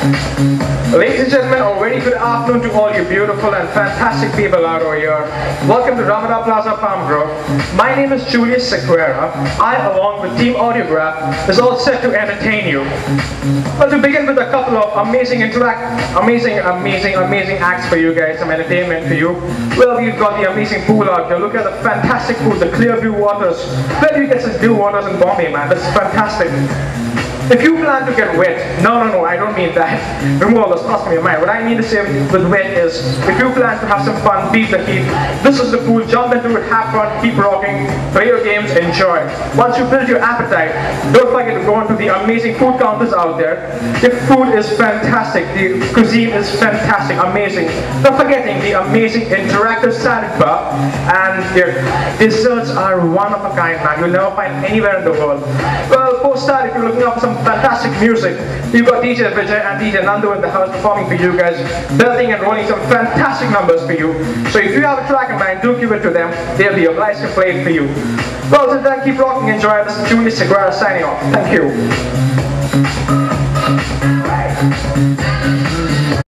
Ladies and gentlemen, a very good afternoon to all you beautiful and fantastic people out over here. Welcome to Ramada Plaza Palm Grove. My name is Julius Sequeira. I, along with Team Audiograph, is all set to entertain you. Well, to begin with a couple of amazing interact, amazing, amazing, amazing acts for you guys, some entertainment for you. Well, we've got the amazing pool out here. Look at the fantastic pool, the clear blue waters. Where do you get such blue waters in Bombay, man? This is fantastic. If you plan to get wet, no, no, no, I don't mean that. Remove all those thoughts from your mind. What I mean to say with wet is, if you plan to have some fun, beat the heat, this is the pool, jump into it, have fun, keep rocking, play your games, enjoy. Once you build your appetite, don't forget to go into the amazing food counters out there. The food is fantastic, the cuisine is fantastic, amazing. Not forgetting the amazing interactive salad bar, and their desserts are one of a kind, man. You'll never find anywhere in the world. Well, post that if you're looking up some fantastic music. You've got DJ Vijay and DJ Nando in the house performing for you guys, belting and rolling some fantastic numbers for you. So if you have a track in mind, do give it to them. They'll be obliged to play it for you. Well, till then, keep rocking, enjoy. This is Julius Sequeira signing off. Thank you.